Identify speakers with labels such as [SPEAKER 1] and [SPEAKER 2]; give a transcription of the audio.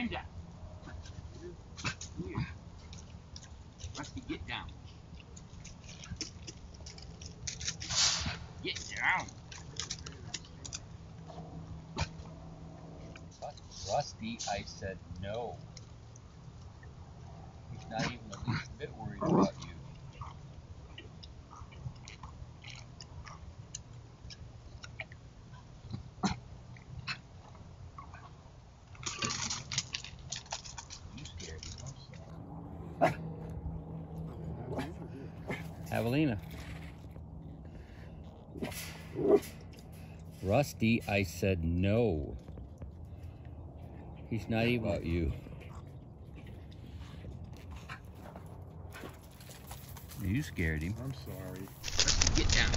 [SPEAKER 1] Linda. Rusty, get down. Get down.
[SPEAKER 2] Rusty, I said no. He's not even the least bit worried about you. You scared him. Javelina. Rusty, I said no. He's not even about you. You scared him.
[SPEAKER 3] I'm sorry.
[SPEAKER 1] Get down.